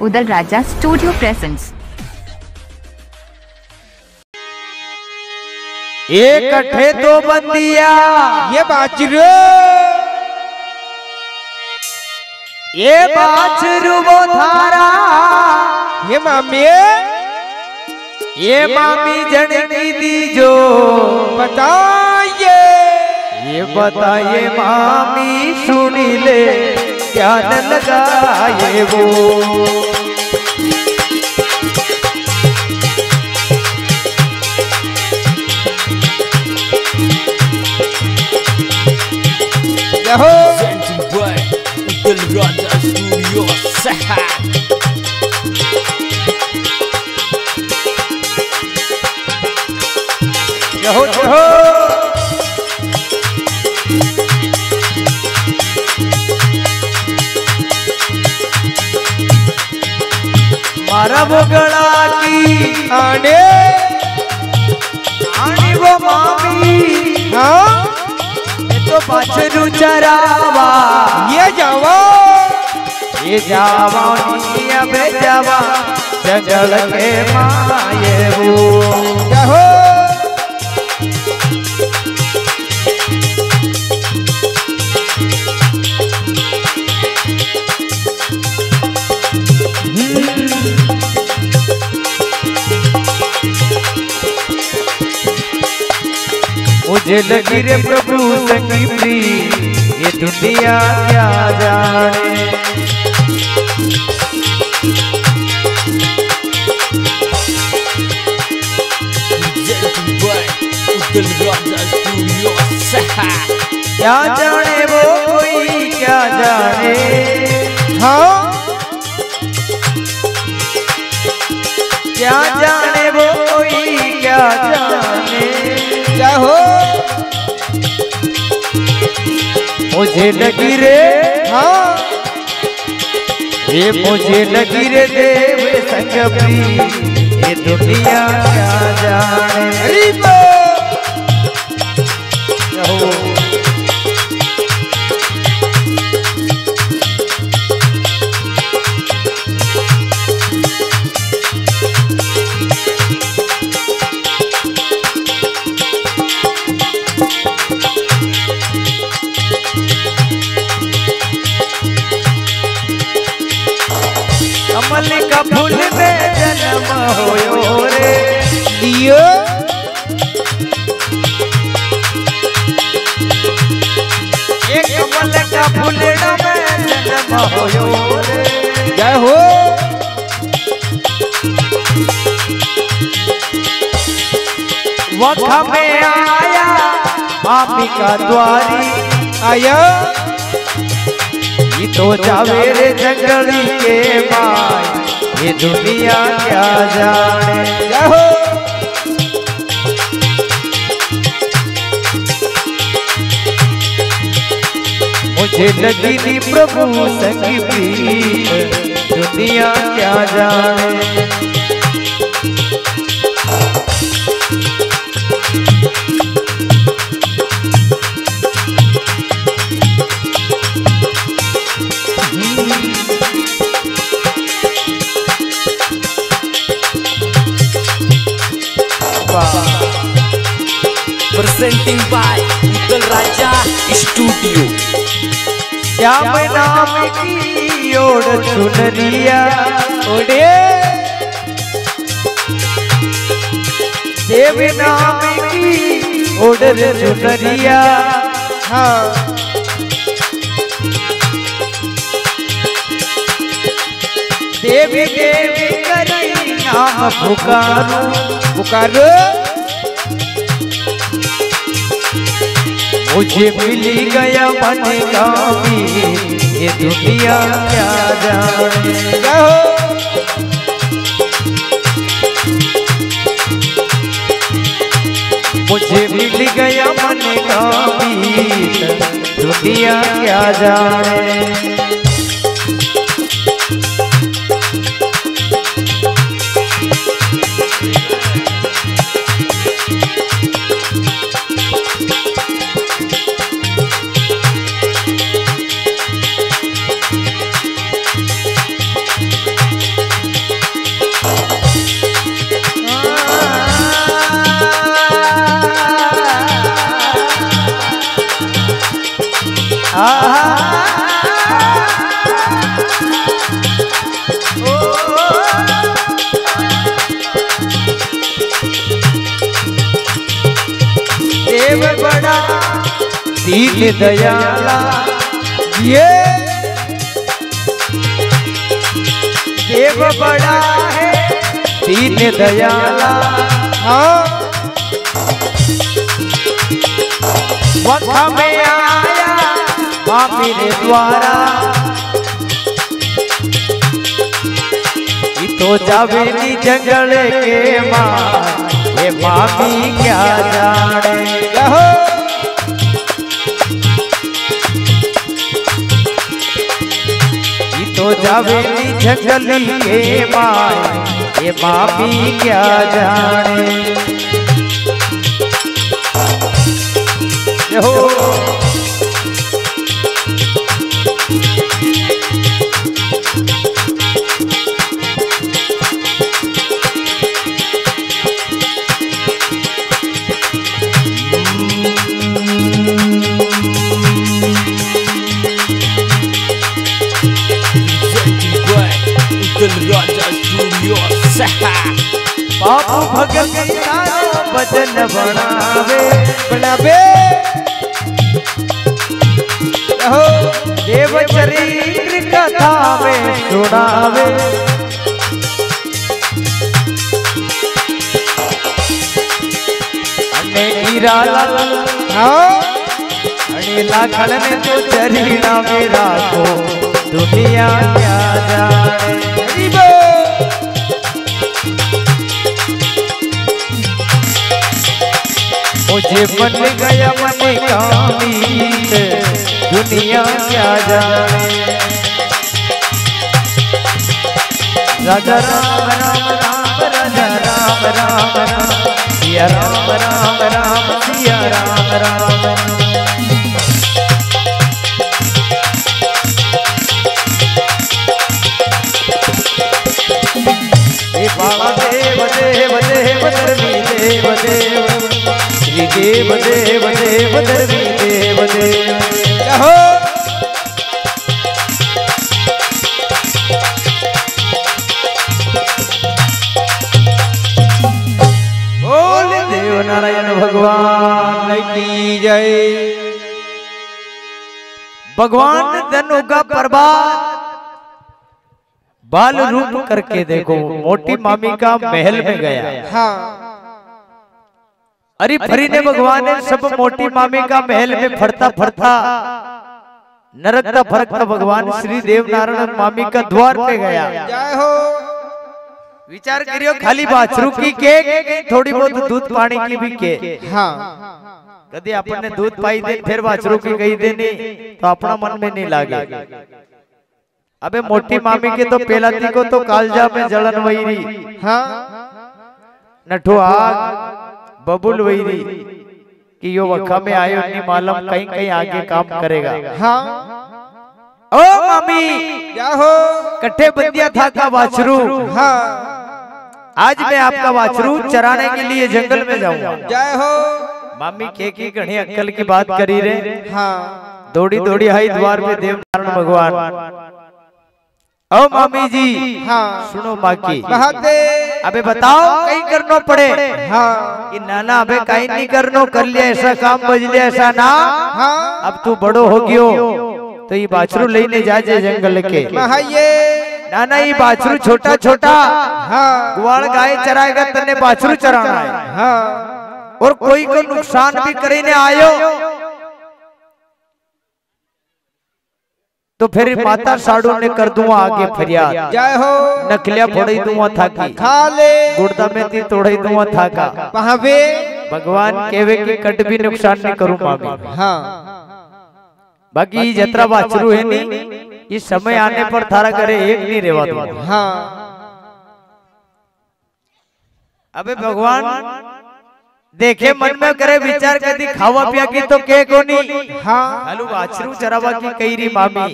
Udal राजा studio presents. एक कट्ठे तो बंदिया, ये बाजरो। ये बाछरू वो थारा ये मामी ये मामी जननी दीजो बताइए, ये बताइए मामी सुनी ले ध्यान लगाए वो Raja Studio Sehat रहो की आने। आने वो मामी। हाँ? ये तो बाछरू चरावा। ये जावा। ये जावानी अबे जावा। जंगल के माये वो ज़िंदगी रे प्रभु संगी प्री ये दुनिया क्या जाने। जाने वो? मुझे लगी रे। हाँ। ये मुझे लगी रे देव संग ये दुनिया क्या जाने। कमल का में जन्म होयो जय हो। वख में आया मामी का द्वारी। आया। ये तो जावे रे जंगली के माय ये दुनिया क्या जाने। जय हो। प्रभु संगी दुनिया क्या जाने? Presenting by श्याम नाम की ओढ़ चुनरिया, ओढ़े देव नाम की ओढ़ चुनरिया। हाँ देवी देवी करी नाम पुकारो। पुकारो। मुझे मिल गया मन का ये दुनिया क्या जाने? मुझे मिल गया मन का दुनिया क्या जाने? दीन दयाला। ये देव बड़ा है, दीन दयाला। हाँ। वखा में आया माँ मेरे द्वारा। तो जावेली जंगल के माँ, ये मामी क्या जाने? ई तो जावेली माँ ये मामी क्या जाने। रहो भगत भजन बनावे। बनाबे रहो, देव चरित्र कथा में सुनावे लाखन ने तो चरीना में राखो, दुनिया क्या जाने। मुझे बन गया मन कामी दुनिया क्या जाने राजा राम राम राम राजा राम राम राम राम भगवान धनु का प्रभाव बाल रूप करके देखो मोटी मामी का महल में गया। हाँ। अरे फरी ने भगवान ने सब मोटी मामी का महल में फरता फरता नरकता फरकता भगवान श्री देव नारायण मामी का द्वार पे गया। जय हो। विचार करियो खाली बाछरू की के थोड़ी बहुत दूध पानी की भी के हाँ। कदी अपन दूध पाई दे फिर बाछरू की गई देनी तो अपना मन में नहीं लागे। अबे मोटी मामी के तो पेलाती को तो कालजा में जलन वही हाँ। नठो आग बबुल वही कि यो वखा में आयो नहीं मालूम कहीं कहीं आगे काम करेगा। हाँ। ओ मामी क्या हो? कट्ठे बंदिया था का बाछरू हाँ आज मैं आपका बाछरू चराने के लिए जंगल में जाऊँगा। जय हो। मामी के की घनी अक्कल की बात करी रे। हाँ। दौड़ी दौड़ी आई द्वार पे देव नारायण भगवान। ओ मामी जी हाँ सुनो बाकी अबे बताओ कहीं करनो पड़े। हाँ। कि नाना अबे कहीं नहीं करनो कर लिया ऐसा काम बज लिया ऐसा ना। हाँ अब तू बड़ो हो गयो तो ये बाछरू लेने जा जंगल के। महाये। नाना ये बाछरू छोटा छोटा। हाँ। गाय चराएगा तने बाछरू चराना है। हाँ। और कोई को नुकसान भी करे ने आयो। तो फिर माता साड़ू ने कर दूँगा आगे फरियाद। जय हो। नकलिया फोड़ी दूँगा था की खा ले गुर्दा में ती तोड़ी दूँगा था का पहावे भगवान केवे की कट भी नुकसान नहीं करूँ मामी। हाँ। बाकी जतरा बाछरू है नहीं इस समय आने पर थारा करे एक नहीं रेवा दूँगा हाँ। अबे भगवान देखे मन में करे विचार कदी खावा पिया की तो के कोनी। हाँ। खालू बाछरू चरावा की कई री मामी।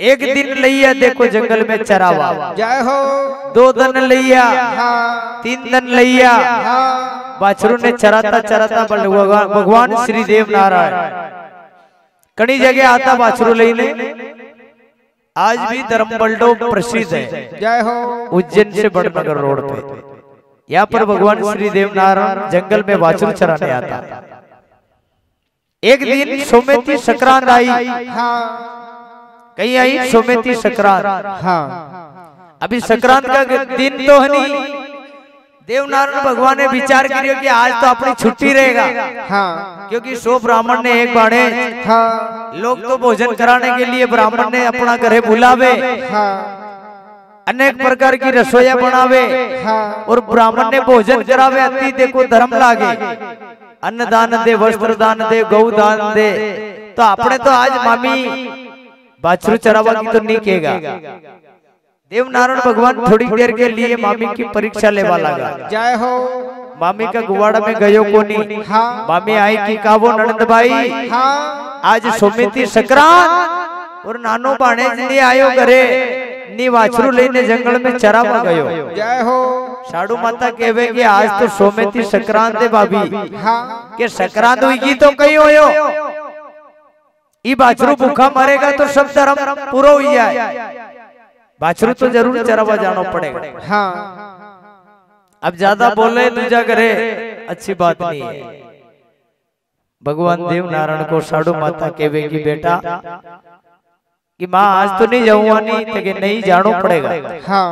एक दिन लिया देखो जंगल में चरावा। जय हो। दो दिन लैया हाँ। तीन दिन लैया हाँ। बाछरू ने चराता चराता बल- भगवान भगवान श्री देव नारायण। कई जगह आता बाछरू लेने आज भी धर्मबल्डो प्रसिद्ध है। जय हो। उज्जैन से बड़नगर रोड पे। यहाँ पर भगवान श्री देव नारायण जंगल में बाछरू चराने आता। एक दिन सोमेती संक्रांत आई। हाँ। कहीं आई सोमेती संक्रांत। हाँ। अभी संक्रांत का दिन तो है नहीं। देवनारायण भगवान ने विचार किया कि आज तो अपनी छुट्टी रहेगा। हाँ। क्योंकि सो ब्राह्मण ने एक बाणे हाँ। लोग तो भोजन कराने के लिए ब्राह्मण ने अपना घरे बुलावे। हाँ। अनेक प्रकार की रसोईया बनावे। हाँ। और ब्राह्मण ने भोजन करावे अति देखो धर्म लागे। अन्न दान दे वस्त्र दान दे गौ दान दे। तो आपने तो आज मामी बाछरू चरावा की तो नहीं कहेगा। देवनारायण भगवान थोड़ी देर के लिए मामी की परीक्षा लेवा लगा। जय हो। मामी का गुवाड़ा में गयो कोनी? हाँ। मामी आई की कावो ननंद भाई? हाँ। आज सोमिति संक्रांत। और नानो बाणे ने आयो घरे। नी वाछरू लेने जंगल में चरावा गयो। जय हो। साडू माता कहवे कि आज तो सोमेती संक्रांत है भाभी। हाँ। के संक्रांत हुई तो कहीं होयो ई बाछरू भूखा मरेगा तो सब धर्म पूरा हो जाए। बाछरू तो ज़रूर चरावा जाना पड़ेगा। हाँ। अब ज़्यादा बोले दूजा करे अच्छी बात नहीं है। भगवान देव नारायण को साडू माता कहवे कि बेटा कि माँ आज तो नहीं जाऊँगा नहीं तो कि नहीं जानो पड़ेगा। हाँ।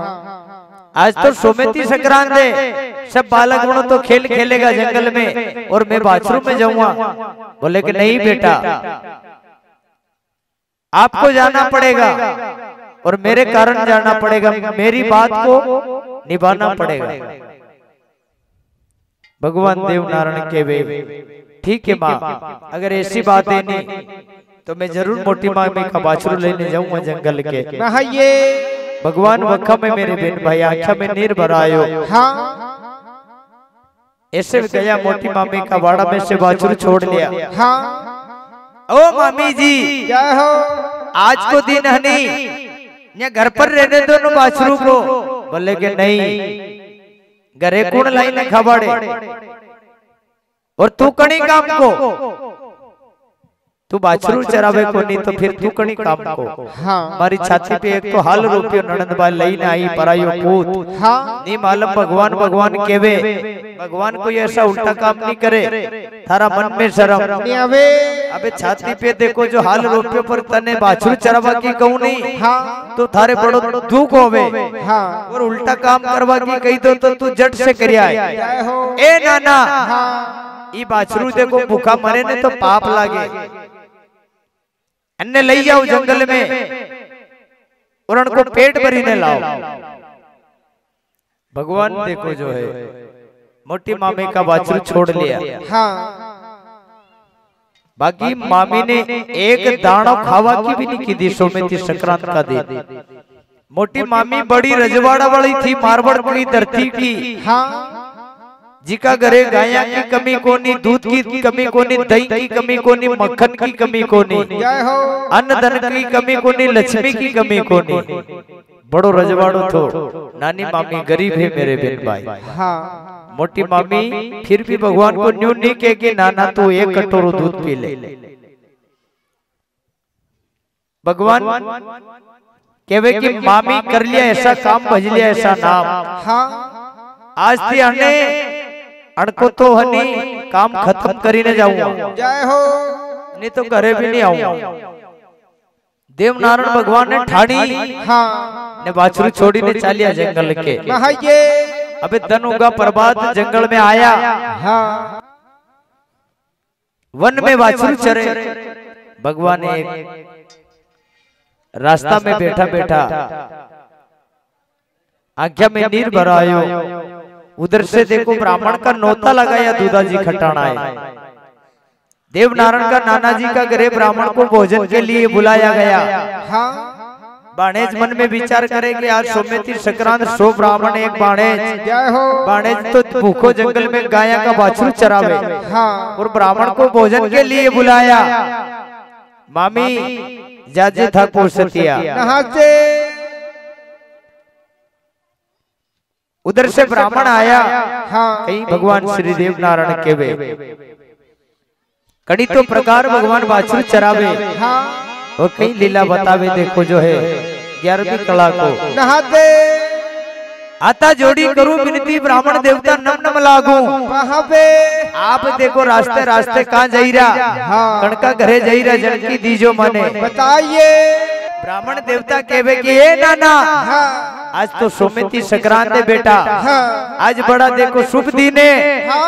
आज तो सोमेती संक्रांत है। सब बालक गणों तो खेल खेलेगा जंगल में और मैं बाथरूम में जाऊँगा बोले कि नहीं बेटा। आपको जाना पड़ेगा। और मेरे कारण जाना पड़ेगा। मेरी बात को निभाना पड़ेगा। भगवान देव नारायण के वे। ठीक है माँ। अगर ऐसी बात है नहीं तो मैं ज़रूर मोटी माँ में का बाछरू लेने जाऊँगा जंगल के। नहाइए भगवान वक्का में मेरे बेन भाई आख्या में नीर भरायो हाँ। ऐसे गया मोटी मामी का वाड़ा में से बाछरू छोड़ लिया। हाँ। ओ मामी जी जय हो। आज को दिन हनी या घर पर रहने दो ना बाछरू को बोले कि नहीं। घरे कौन लाई ने खबाड़े और तू कणी काम को? तू बाछरू चरावे को नहीं तो फिर तू कणी काम को। हाँ। हमारी छाती पे एक तो हाल रूपियो ननद बाई लई ना आई परायो पूत। हाँ नहीं मालूम भगवान भगवान केवे। भगवान कोई ऐसा उल्टा काम नहीं करे। थारा मन में शर्म। अबे। अबे छाती पे देखो जो हाल रोपे पर तने बाछरू चरवा की कहूँ नहीं हाँ। तो थारे बड़ो दुख होवे। हाँ। और उल्टा काम करवा की कही दो तो तू जट से करिया है। ए नाना। हाँ। ई बाछरू देखो भूखा मरे ने तो पाप लागे। अन्य लई जाओ जंगल में। और उनको पेट भरी ने लाओ भगवान देखो जो है मोटी मामी का बाछरू छोड़ लिया। हाँ। बाकी मामी ने एक दाना खावा की भी नहीं की दी सोमेती संक्रांत का दिन मोटी मामी बड़ी रजवाड़ा वाली थी मारवाड़ की धरती की। हाँ। जिका घरे गाया की कमी कोनी दूध की कमी कोनी दही की कमी कोनी मक्खन की कमी कोनी। जय हो। अन्न धन की कमी कोनी लक्ष्मी की कमी कोनी। बड़ो रजवाड़ो थो। नानी मामी गरीब है मेरे बेन भाई। हाँ। मोटी मामी फिर भी भगवान को न्यू नहीं कह के नाना तू एक कटोरो दूध पी ले। भगवान कहवे कि मामी कर लिया ऐसा काम भज लिया ऐसा नाम। हाँ। आज थी अने अणको तो हनी। काम खत्म करीने जाऊँगा जय हो। नहीं तो घरे भी नहीं आऊँगा देवनारायण भगवान ने ठाड़ी हाँ। ने बाछरू छोड़ी ने चालिया जंगल के। नहाइए अबे धन उगा प्रभात जंगल में आया। हाँ। वन में बाछरू चरे भगवान ने एक रास्ता में बैठा बैठा आज्ञा में नीर भरायो। उधर से देखो ब्राह्मण का नोता लगाया दूधा जी खटाना है। देवनारायण का नाना जी का घरे ब्राह्मण को भोजन के लिए बुलाया गया। हाँ। बाणेज मन में विचार करे कि आज सोमेती संक्रांत सो ब्राह्मण एक बाणेज बाणेज तो भूखो जंगल में गाया का बाछरू चरावे। हाँ। और ब्राह्मण को भोजन के लिए बुलाया। मामी जाजे था पोसतिया उधर से ब्राह्मण आया। हाँ। कहीं भगवान श्री देव नारायण के वे कड़ी तो प्रकार भगवान बाछरू चरावे। हाँ। और कई लीला बतावे देखो जो है ग्यारहवीं कला को। नहाते। आता जोड़ी करूँ विनती ब्राह्मण देवता नम नम लागू। वहाँ पे आप देखो रास्ते रास्ते कहाँ जाई रहा? हाँ। कणका घरे जाई रहा जनकी दीजो माने। बताइए। ब्राह्मण देवता कहवे कि ए नाना हाँ आज तो सोमेती संक्रांत है बेटा। हाँ। आज बड़ा देखो शुभ दिन हाँ।